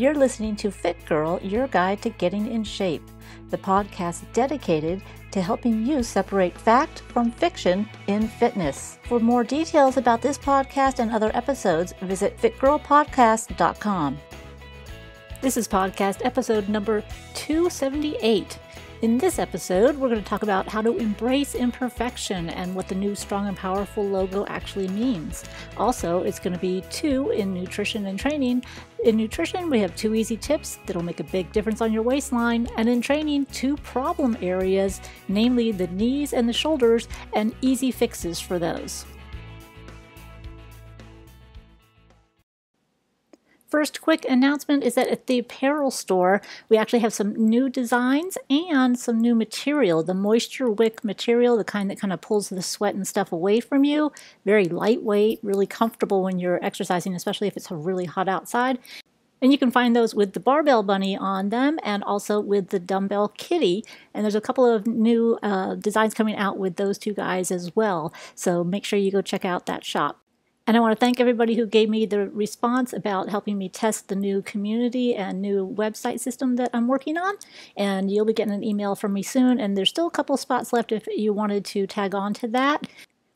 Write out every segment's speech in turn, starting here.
You're listening to Fit Girl, your guide to getting in shape, the podcast dedicated to helping you separate fact from fiction in fitness. For more details about this podcast and other episodes, visit fitgirlpodcast.com. This is podcast episode number 278. In this episode, we're going to talk about how to embrace imperfection and what the new Strong and Powerful logo actually means. Also, it's going to be two in nutrition and training. In nutrition, we have two easy tips that'll make a big difference on your waistline, and in training, two problem areas, namely the knees and the shoulders, and easy fixes for those. First, quick announcement is that at the apparel store, we actually have some new designs and some new material. The Moisture Wick material, the kind that kind of pulls the sweat and stuff away from you. Very lightweight, really comfortable when you're exercising, especially if it's really hot outside. And you can find those with the barbell bunny on them and also with the dumbbell kitty. And there's a couple of new uh, designs coming out with those two guys as well. So make sure you go check out that shop. And I want to thank everybody who gave me the response about helping me test the new community and new website system that I'm working on. And you'll be getting an email from me soon. And there's still a couple spots left if you wanted to tag on to that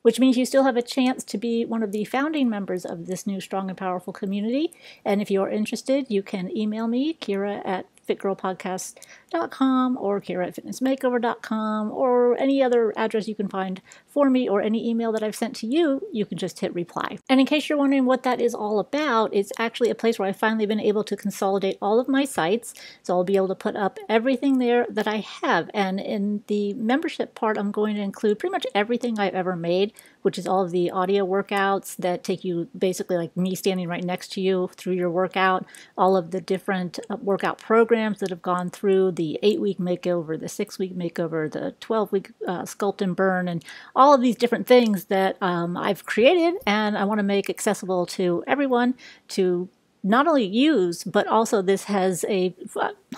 which means you still have a chance to be one of the founding members of this new strong and powerful community. And if you're interested, you can email me, Kira at fitgirlpodcast.com or Kira at fitnessmakeover.com or any other address you can find for me or any email that I've sent to you, you can just hit reply. And in case you're wondering what that is all about, it's actually a place where I've finally been able to consolidate all of my sites. So I'll be able to put up everything there that I have. And in the membership part, I'm going to include pretty much everything I've ever made, which is all of the audio workouts that take you basically like me standing right next to you through your workout, all of the different uh, workout programs that have gone through the eight week makeover, the six week makeover, the 12 week uh, sculpt and burn, and all all of these different things that um, I've created and I want to make accessible to everyone to not only use, but also this has a,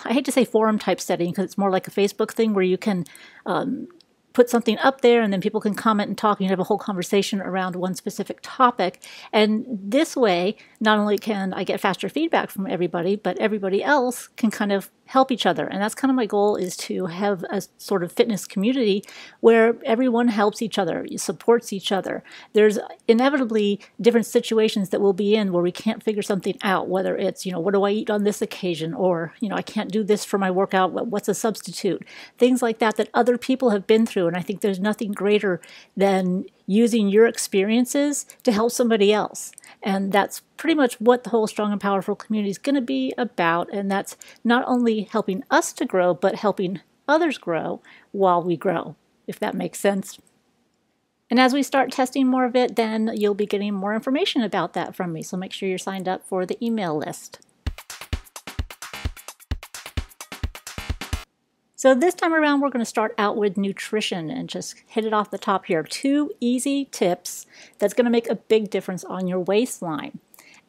I hate to say forum type setting because it's more like a Facebook thing where you can um, put something up there and then people can comment and talk and you have a whole conversation around one specific topic. And this way, not only can I get faster feedback from everybody, but everybody else can kind of help each other. And that's kind of my goal is to have a sort of fitness community where everyone helps each other, supports each other. There's inevitably different situations that we'll be in where we can't figure something out, whether it's, you know, what do I eat on this occasion? Or, you know, I can't do this for my workout. What's a substitute? Things like that that other people have been through. And I think there's nothing greater than using your experiences to help somebody else. And that's pretty much what the whole Strong and Powerful community is going to be about. And that's not only helping us to grow, but helping others grow while we grow, if that makes sense. And as we start testing more of it, then you'll be getting more information about that from me. So make sure you're signed up for the email list. So this time around, we're going to start out with nutrition and just hit it off the top here. Two easy tips that's going to make a big difference on your waistline.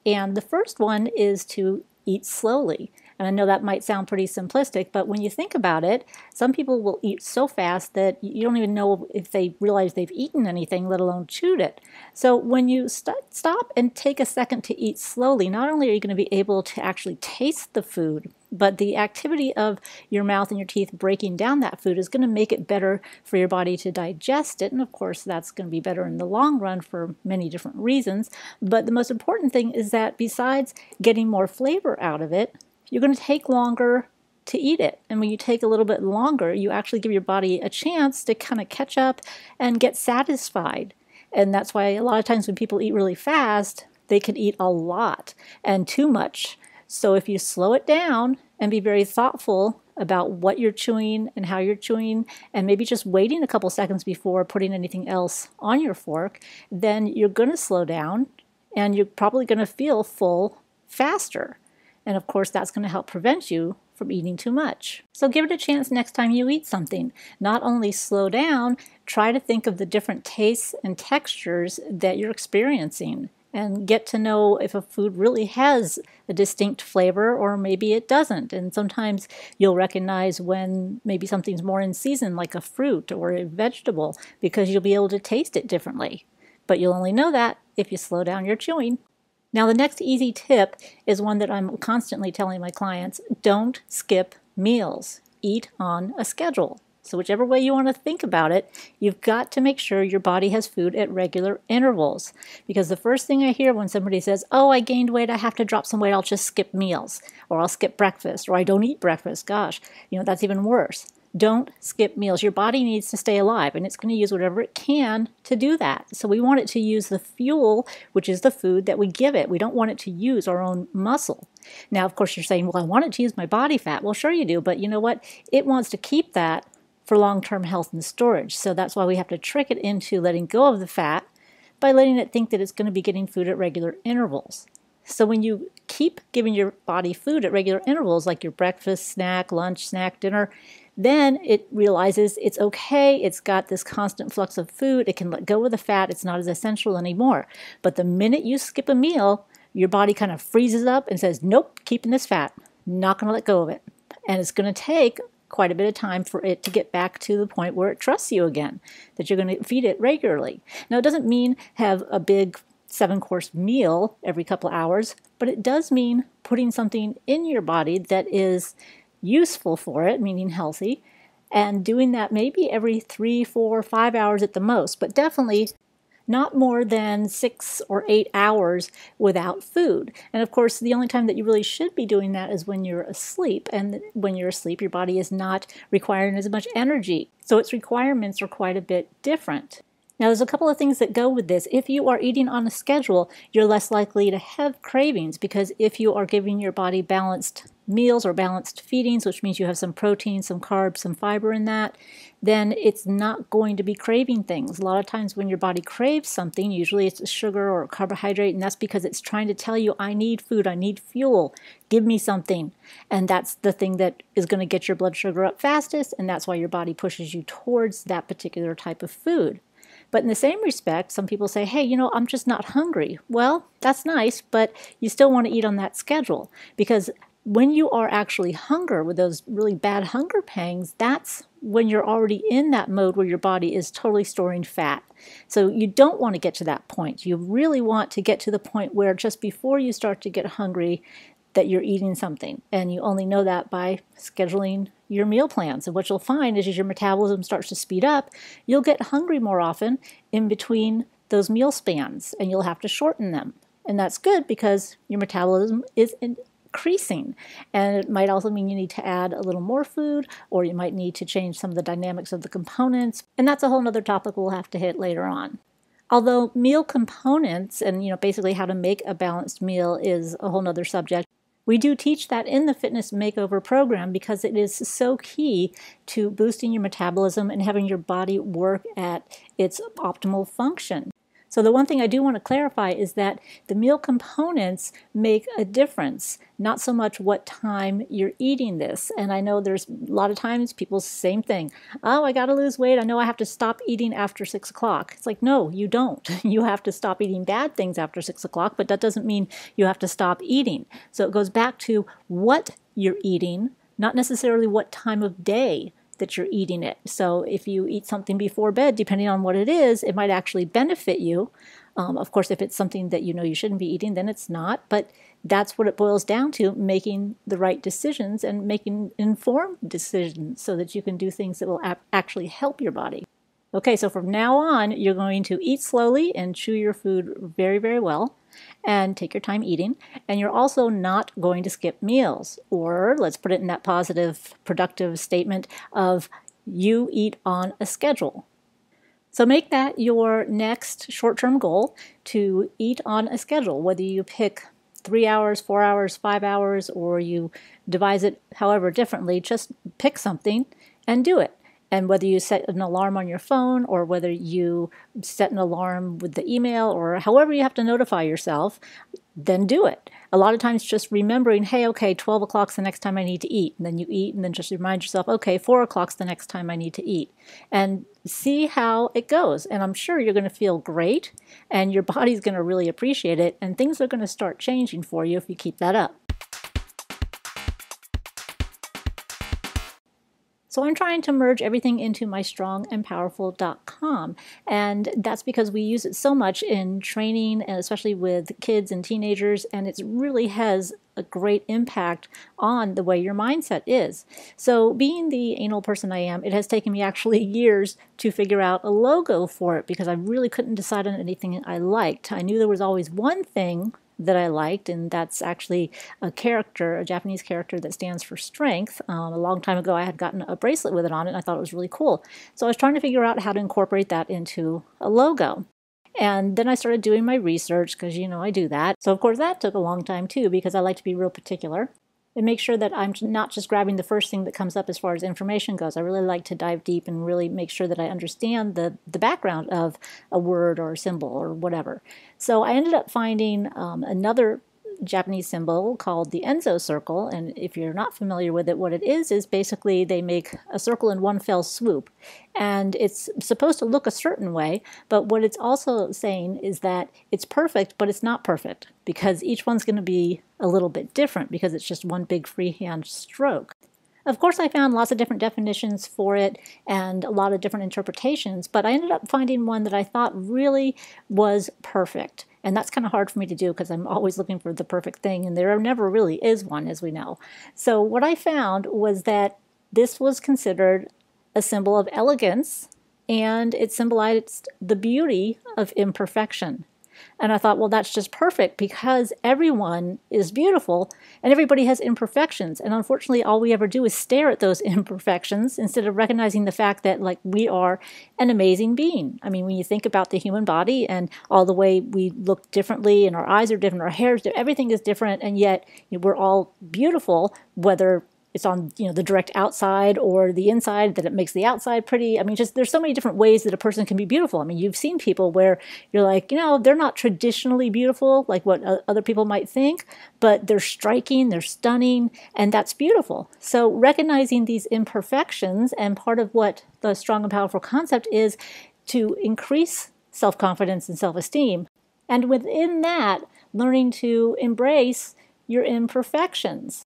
And the first one is to eat slowly. And I know that might sound pretty simplistic, but when you think about it, some people will eat so fast that you don't even know if they realize they've eaten anything, let alone chewed it. So when you st- stop and take a second to eat slowly, not only are you going to be able to actually taste the food, but the activity of your mouth and your teeth breaking down that food is going to make it better for your body to digest it. And of course, that's going to be better in the long run for many different reasons. But the most important thing is that besides getting more flavor out of it, you're going to take longer to eat it. And when you take a little bit longer, you actually give your body a chance to kind of catch up and get satisfied. And that's why a lot of times when people eat really fast, they can eat a lot and too much. So if you slow it down and be very thoughtful about what you're chewing and how you're chewing, and maybe just waiting a couple seconds before putting anything else on your fork, then you're going to slow down and you're probably going to feel full faster. And of course, that's going to help prevent you from eating too much. So give it a chance next time you eat something. Not only slow down, try to think of the different tastes and textures that you're experiencing and get to know if a food really has a distinct flavor or maybe it doesn't. And sometimes you'll recognize when maybe something's more in season, like a fruit or a vegetable, because you'll be able to taste it differently. But you'll only know that if you slow down your chewing. Now, the next easy tip is one that I'm constantly telling my clients don't skip meals, eat on a schedule. So, whichever way you want to think about it, you've got to make sure your body has food at regular intervals. Because the first thing I hear when somebody says, Oh, I gained weight, I have to drop some weight, I'll just skip meals, or I'll skip breakfast, or I don't eat breakfast. Gosh, you know, that's even worse. Don't skip meals. Your body needs to stay alive and it's going to use whatever it can to do that. So we want it to use the fuel, which is the food that we give it. We don't want it to use our own muscle. Now, of course, you're saying, well, I want it to use my body fat. Well, sure you do, but you know what? It wants to keep that for long term health and storage. So that's why we have to trick it into letting go of the fat by letting it think that it's going to be getting food at regular intervals. So when you keep giving your body food at regular intervals, like your breakfast, snack, lunch, snack, dinner, then it realizes it's okay, it's got this constant flux of food, it can let go of the fat, it's not as essential anymore. But the minute you skip a meal, your body kind of freezes up and says, Nope, keeping this fat, not going to let go of it. And it's going to take quite a bit of time for it to get back to the point where it trusts you again, that you're going to feed it regularly. Now, it doesn't mean have a big seven course meal every couple hours, but it does mean putting something in your body that is useful for it, meaning healthy, and doing that maybe every three, four, five hours at the most, but definitely not more than six or eight hours without food. And of course, the only time that you really should be doing that is when you're asleep. And when you're asleep, your body is not requiring as much energy. So its requirements are quite a bit different. Now, there's a couple of things that go with this. If you are eating on a schedule, you're less likely to have cravings because if you are giving your body balanced meals or balanced feedings, which means you have some protein, some carbs, some fiber in that, then it's not going to be craving things. A lot of times when your body craves something, usually it's sugar or carbohydrate, and that's because it's trying to tell you, I need food, I need fuel, give me something. And that's the thing that is going to get your blood sugar up fastest, and that's why your body pushes you towards that particular type of food. But in the same respect, some people say, hey, you know, I'm just not hungry. Well, that's nice, but you still want to eat on that schedule because when you are actually hunger with those really bad hunger pangs, that's when you're already in that mode where your body is totally storing fat. So you don't want to get to that point. You really want to get to the point where just before you start to get hungry, that you're eating something. And you only know that by scheduling your meal plans. And what you'll find is as your metabolism starts to speed up, you'll get hungry more often in between those meal spans and you'll have to shorten them. And that's good because your metabolism is increasing. And it might also mean you need to add a little more food or you might need to change some of the dynamics of the components. And that's a whole other topic we'll have to hit later on. Although meal components and you know basically how to make a balanced meal is a whole other subject. We do teach that in the fitness makeover program because it is so key to boosting your metabolism and having your body work at its optimal function. So the one thing I do want to clarify is that the meal components make a difference, not so much what time you're eating this. And I know there's a lot of times people same thing. Oh, I got to lose weight. I know I have to stop eating after six o'clock. It's like, no, you don't. You have to stop eating bad things after six o'clock, but that doesn't mean you have to stop eating. So it goes back to what you're eating, not necessarily what time of day that you're eating it. So if you eat something before bed, depending on what it is, it might actually benefit you. Um, of course, if it's something that you know you shouldn't be eating, then it's not. But that's what it boils down to making the right decisions and making informed decisions so that you can do things that will actually help your body. Okay, so from now on, you're going to eat slowly and chew your food very, very well and take your time eating. And you're also not going to skip meals. Or let's put it in that positive, productive statement of you eat on a schedule. So make that your next short term goal to eat on a schedule, whether you pick three hours, four hours, five hours, or you devise it however differently, just pick something and do it. And whether you set an alarm on your phone or whether you set an alarm with the email or however you have to notify yourself, then do it. A lot of times, just remembering, hey, okay, 12 o'clock's the next time I need to eat. And then you eat, and then just remind yourself, okay, 4 o'clock's the next time I need to eat. And see how it goes. And I'm sure you're going to feel great, and your body's going to really appreciate it, and things are going to start changing for you if you keep that up. So I'm trying to merge everything into my strongandpowerful.com. And that's because we use it so much in training, and especially with kids and teenagers, and it really has a great impact on the way your mindset is. So, being the anal person I am, it has taken me actually years to figure out a logo for it because I really couldn't decide on anything I liked. I knew there was always one thing that I liked, and that's actually a character, a Japanese character that stands for strength. Um, a long time ago, I had gotten a bracelet with it on it, and I thought it was really cool. So I was trying to figure out how to incorporate that into a logo. And then I started doing my research because, you know, I do that. So, of course, that took a long time too because I like to be real particular and make sure that I'm not just grabbing the first thing that comes up as far as information goes. I really like to dive deep and really make sure that I understand the, the background of a word or a symbol or whatever. So I ended up finding um, another Japanese symbol called the Enso circle. And if you're not familiar with it, what it is is basically they make a circle in one fell swoop. And it's supposed to look a certain way, but what it's also saying is that it's perfect, but it's not perfect because each one's going to be a little bit different because it's just one big freehand stroke. Of course, I found lots of different definitions for it and a lot of different interpretations, but I ended up finding one that I thought really was perfect. And that's kind of hard for me to do because I'm always looking for the perfect thing, and there never really is one, as we know. So, what I found was that this was considered a symbol of elegance and it symbolized the beauty of imperfection. And I thought, well, that's just perfect because everyone is beautiful and everybody has imperfections. And unfortunately, all we ever do is stare at those imperfections instead of recognizing the fact that, like, we are an amazing being. I mean, when you think about the human body and all the way we look differently and our eyes are different, our hair is different, everything is different, and yet you know, we're all beautiful, whether it's on you know the direct outside or the inside that it makes the outside pretty. I mean just there's so many different ways that a person can be beautiful. I mean you've seen people where you're like you know they're not traditionally beautiful like what uh, other people might think but they're striking they're stunning and that's beautiful. So recognizing these imperfections and part of what the strong and powerful concept is to increase self-confidence and self-esteem. And within that learning to embrace your imperfections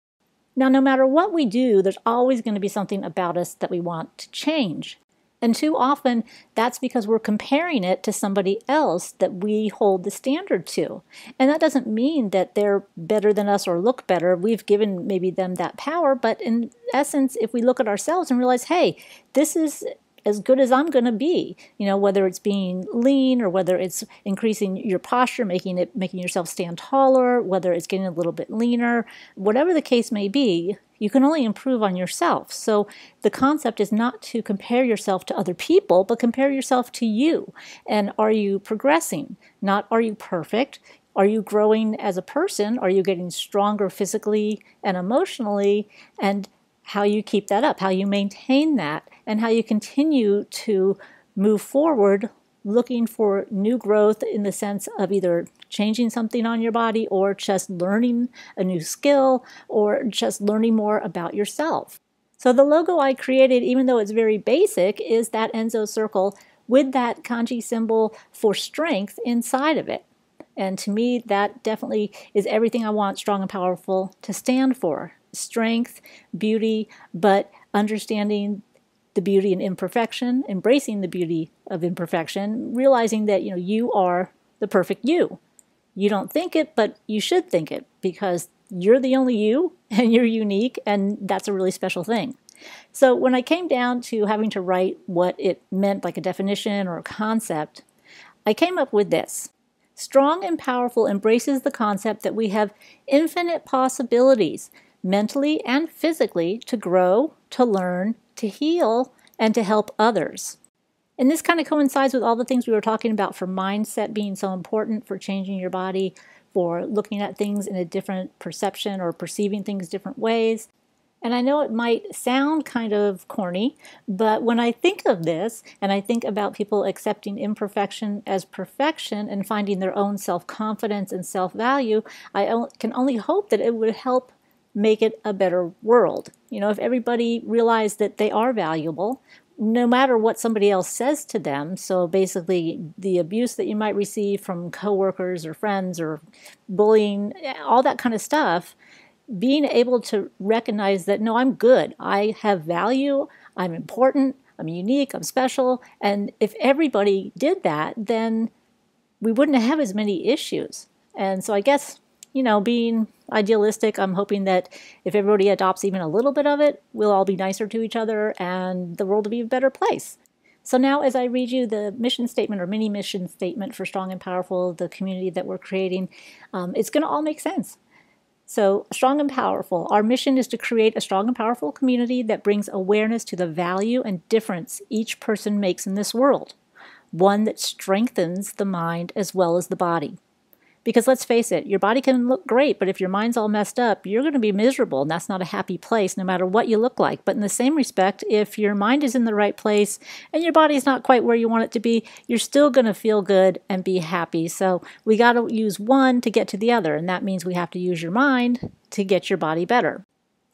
now, no matter what we do, there's always going to be something about us that we want to change. And too often, that's because we're comparing it to somebody else that we hold the standard to. And that doesn't mean that they're better than us or look better. We've given maybe them that power. But in essence, if we look at ourselves and realize, hey, this is as good as I'm going to be. You know, whether it's being lean or whether it's increasing your posture, making it making yourself stand taller, whether it's getting a little bit leaner, whatever the case may be, you can only improve on yourself. So the concept is not to compare yourself to other people, but compare yourself to you. And are you progressing? Not are you perfect? Are you growing as a person? Are you getting stronger physically and emotionally? And how you keep that up, how you maintain that, and how you continue to move forward looking for new growth in the sense of either changing something on your body or just learning a new skill or just learning more about yourself. So the logo I created, even though it's very basic, is that Enso circle with that kanji symbol for strength inside of it. And to me, that definitely is everything I want strong and powerful to stand for strength, beauty, but understanding the beauty in imperfection, embracing the beauty of imperfection, realizing that you know you are the perfect you. You don't think it, but you should think it because you're the only you and you're unique and that's a really special thing. So when I came down to having to write what it meant like a definition or a concept, I came up with this. Strong and powerful embraces the concept that we have infinite possibilities mentally and physically to grow, to learn, to heal, and to help others. And this kind of coincides with all the things we were talking about for mindset being so important for changing your body, for looking at things in a different perception or perceiving things different ways. And I know it might sound kind of corny, but when I think of this and I think about people accepting imperfection as perfection and finding their own self confidence and self value, I can only hope that it would help make it a better world. You know, if everybody realized that they are valuable, no matter what somebody else says to them, so basically the abuse that you might receive from coworkers or friends or bullying, all that kind of stuff, being able to recognize that no, I'm good, I have value, I'm important, I'm unique, I'm special. And if everybody did that, then we wouldn't have as many issues. And so I guess, you know, being idealistic, I'm hoping that if everybody adopts even a little bit of it, we'll all be nicer to each other and the world will be a better place. So now as I read you the mission statement or mini mission statement for Strong and Powerful, the community that we're creating, um, it's going to all make sense. So, strong and powerful. Our mission is to create a strong and powerful community that brings awareness to the value and difference each person makes in this world, one that strengthens the mind as well as the body. Because let's face it, your body can look great, but if your mind's all messed up, you're going to be miserable, and that's not a happy place no matter what you look like. But in the same respect, if your mind is in the right place and your body's not quite where you want it to be, you're still going to feel good and be happy. So we got to use one to get to the other, and that means we have to use your mind to get your body better.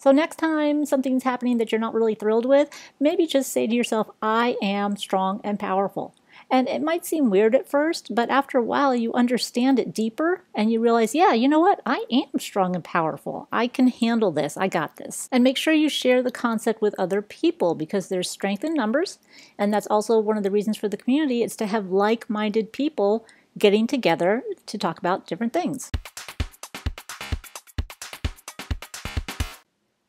So next time something's happening that you're not really thrilled with, maybe just say to yourself, I am strong and powerful. And it might seem weird at first, but after a while you understand it deeper and you realize, yeah, you know what? I am strong and powerful. I can handle this. I got this. And make sure you share the concept with other people because there's strength in numbers. And that's also one of the reasons for the community is to have like minded people getting together to talk about different things.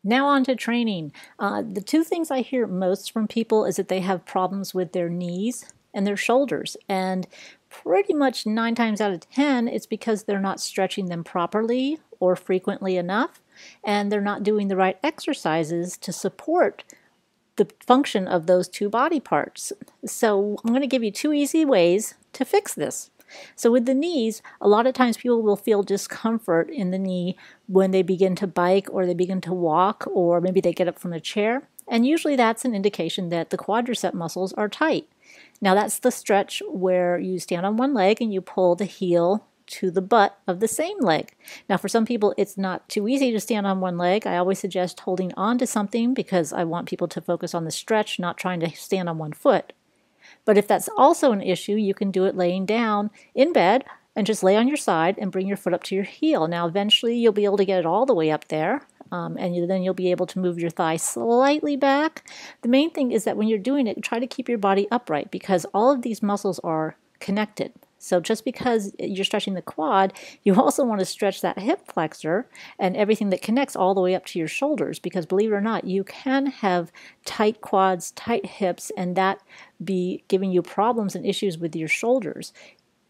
Now on to training. Uh, the two things I hear most from people is that they have problems with their knees and their shoulders. And pretty much nine times out of 10, it's because they're not stretching them properly or frequently enough, and they're not doing the right exercises to support the function of those two body parts. So I'm going to give you two easy ways to fix this. So with the knees, a lot of times people will feel discomfort in the knee when they begin to bike or they begin to walk or maybe they get up from a chair. And usually that's an indication that the quadricep muscles are tight. Now that's the stretch where you stand on one leg and you pull the heel to the butt of the same leg. Now, for some people, it's not too easy to stand on one leg. I always suggest holding on to something because I want people to focus on the stretch, not trying to stand on one foot. But if that's also an issue, you can do it laying down in bed and just lay on your side and bring your foot up to your heel. Now, eventually, you'll be able to get it all the way up there. Um, and then you'll be able to move your thigh slightly back. The main thing is that when you're doing it, try to keep your body upright because all of these muscles are connected. So just because you're stretching the quad, you also want to stretch that hip flexor and everything that connects all the way up to your shoulders because believe it or not, you can have tight quads, tight hips, and that be giving you problems and issues with your shoulders.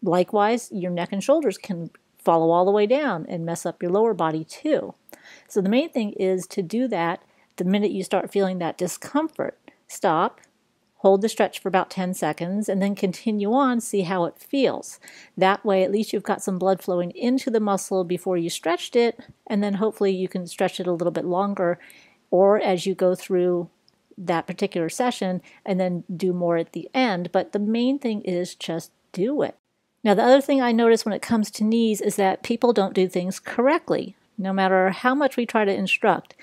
Likewise, your neck and shoulders can follow all the way down and mess up your lower body too. So the main thing is to do that the minute you start feeling that discomfort. Stop, hold the stretch for about 10 seconds, and then continue on, see how it feels. That way, at least you've got some blood flowing into the muscle before you stretched it, and then hopefully you can stretch it a little bit longer or as you go through that particular session and then do more at the end. But the main thing is just do it. Now, the other thing I notice when it comes to knees is that people don't do things correctly, no matter how much we try to instruct.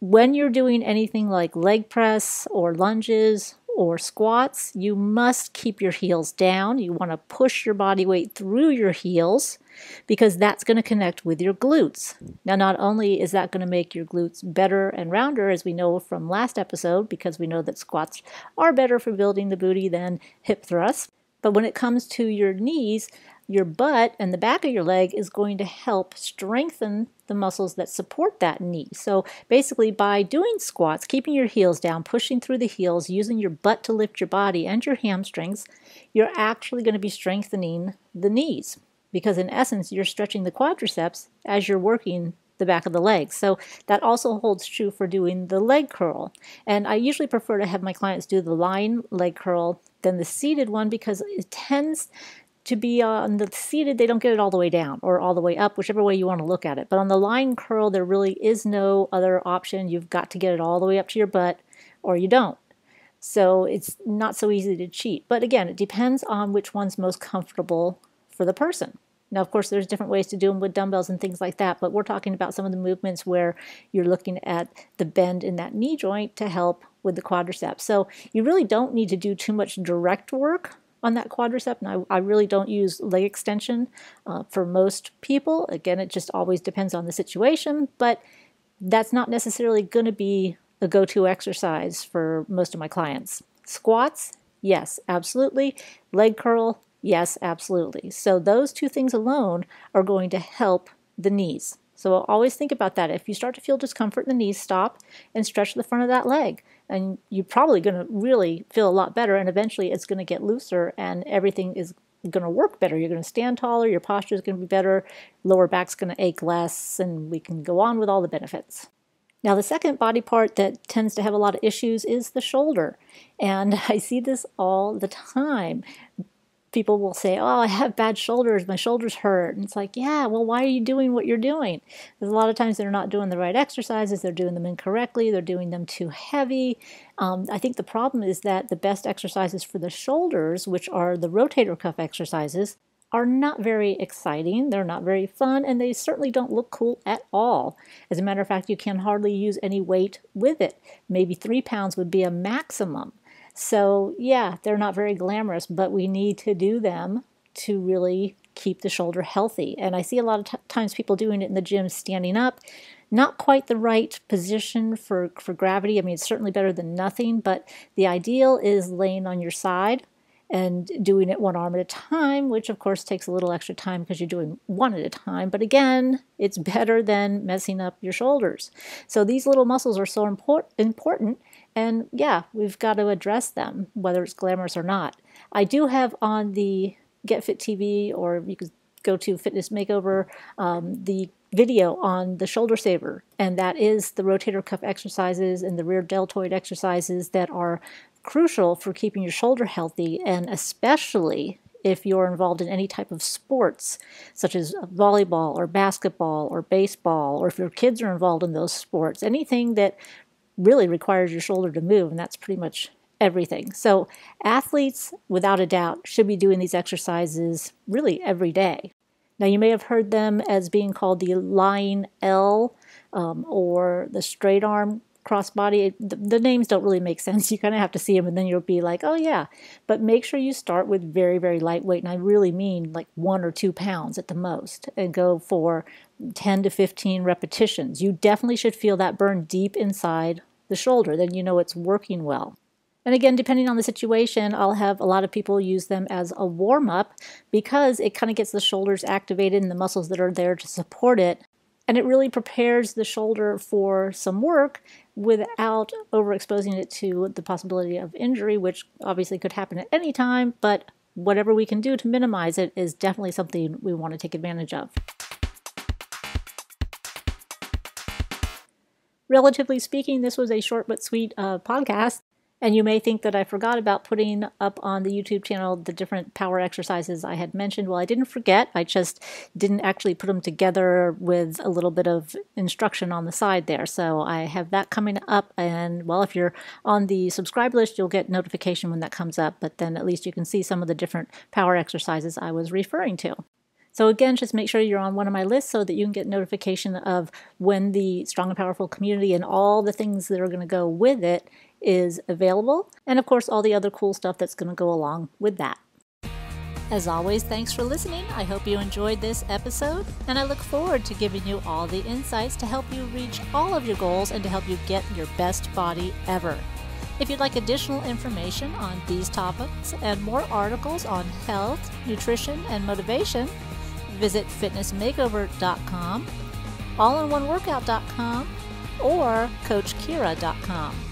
When you're doing anything like leg press or lunges or squats, you must keep your heels down. You want to push your body weight through your heels because that's going to connect with your glutes. Now, not only is that going to make your glutes better and rounder, as we know from last episode, because we know that squats are better for building the booty than hip thrusts, but when it comes to your knees, your butt and the back of your leg is going to help strengthen the muscles that support that knee. So basically, by doing squats, keeping your heels down, pushing through the heels, using your butt to lift your body and your hamstrings, you're actually going to be strengthening the knees because, in essence, you're stretching the quadriceps as you're working the back of the legs. So that also holds true for doing the leg curl. And I usually prefer to have my clients do the lying leg curl than the seated one because it tends to be on the seated, they don't get it all the way down or all the way up, whichever way you want to look at it. But on the lying curl, there really is no other option. You've got to get it all the way up to your butt or you don't. So it's not so easy to cheat. But again, it depends on which one's most comfortable for the person. Now, of course, there's different ways to do them with dumbbells and things like that, but we're talking about some of the movements where you're looking at the bend in that knee joint to help with the quadriceps. So you really don't need to do too much direct work on that quadricep, and I, I really don't use leg extension uh, for most people. Again, it just always depends on the situation, but that's not necessarily going to be a go to exercise for most of my clients. Squats, yes, absolutely. Leg curl, yes, absolutely. So those two things alone are going to help the knees. So always think about that. If you start to feel discomfort in the knees, stop and stretch the front of that leg. And you're probably going to really feel a lot better. And eventually it's going to get looser and everything is going to work better. You're going to stand taller, your posture is going to be better, lower back's going to ache less, and we can go on with all the benefits. Now, the second body part that tends to have a lot of issues is the shoulder. And I see this all the time people will say, Oh, I have bad shoulders, my shoulders hurt. And it's like, Yeah, well, why are you doing what you're doing? Because a lot of times they're not doing the right exercises, they're doing them incorrectly, they're doing them too heavy. Um, I think the problem is that the best exercises for the shoulders, which are the rotator cuff exercises, are not very exciting, they're not very fun, and they certainly don't look cool at all. As a matter of fact, you can hardly use any weight with it. Maybe three pounds would be a maximum. So, yeah, they're not very glamorous, but we need to do them to really keep the shoulder healthy. And I see a lot of t- times people doing it in the gym standing up. Not quite the right position for, for gravity. I mean, it's certainly better than nothing, but the ideal is laying on your side and doing it one arm at a time, which of course takes a little extra time because you're doing one at a time. But again, it's better than messing up your shoulders. So these little muscles are so import- important and yeah, we've got to address them, whether it's glamorous or not. I do have on the Get Fit TV, or you could go to Fitness Makeover, um, the video on the shoulder saver, and that is the rotator cuff exercises and the rear deltoid exercises that are crucial for keeping your shoulder healthy, and especially if you're involved in any type of sports, such as volleyball or basketball or baseball, or if your kids are involved in those sports, anything that really requires your shoulder to move, and that's pretty much everything. So, athletes, without a doubt, should be doing these exercises really every day. Now, you may have heard them as being called the lying L um, or the straight arm crossbody. The, the names don't really make sense. You kind of have to see them, and then you'll be like, oh, yeah. But make sure you start with very, very lightweight, and I really mean like one or two pounds at the most, and go for 10 to 15 repetitions. You definitely should feel that burn deep inside the shoulder, then you know it's working well. And again, depending on the situation, I'll have a lot of people use them as a warm up because it kind of gets the shoulders activated and the muscles that are there to support it. And it really prepares the shoulder for some work without overexposing it to the possibility of injury, which obviously could happen at any time. But whatever we can do to minimize it is definitely something we want to take advantage of. relatively speaking, this was a short but sweet uh, podcast. And you may think that I forgot about putting up on the YouTube channel the different power exercises I had mentioned. Well, I didn't forget. I just didn't actually put them together with a little bit of instruction on the side there. So I have that coming up. And well, if you're on the subscribe list, you'll get notification when that comes up. But then at least you can see some of the different power exercises I was referring to. So again, just make sure you're on one of my lists so that you can get notification of when the Strong and Powerful community and all the things that are going to go with it is available. And of course, all the other cool stuff that's going to go along with that. As always, thanks for listening. I hope you enjoyed this episode, and I look forward to giving you all the insights to help you reach all of your goals and to help you get your best body ever. If you'd like additional information on these topics and more articles on health, nutrition, and motivation, visit fitnessmakeover.com, allinoneworkout.com, or coachkira.com.